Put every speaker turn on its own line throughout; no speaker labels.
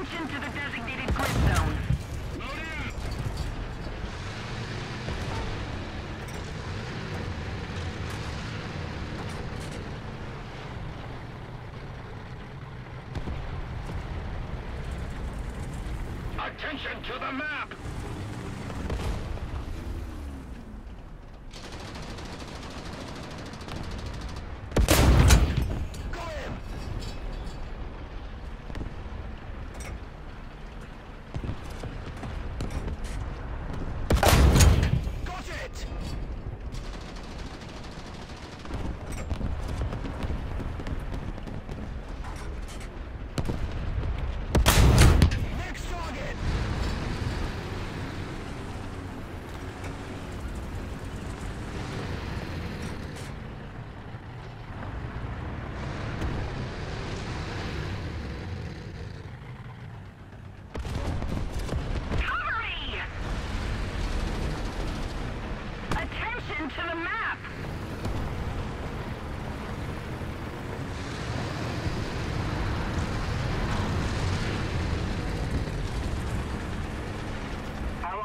Attention to the designated grid zone.
Attention to the map! Go in! Got it! Next target!
Cover me! Attention to the map!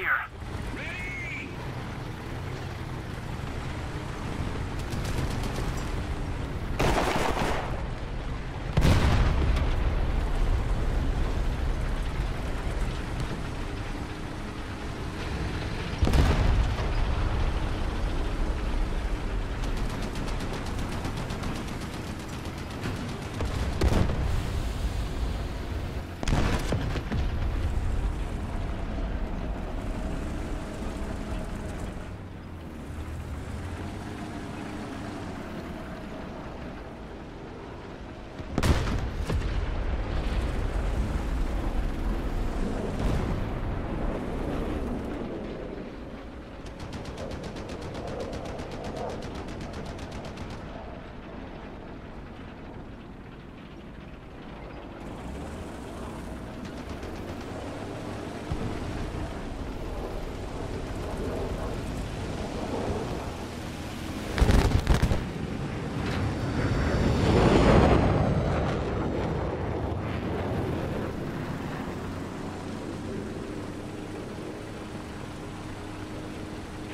victory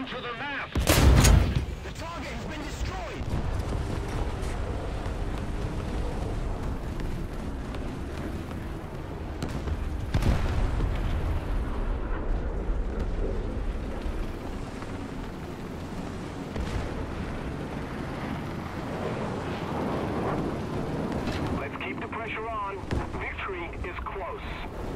Attention to the map!
The target has been destroyed!
Let's keep the pressure on. Victory is close.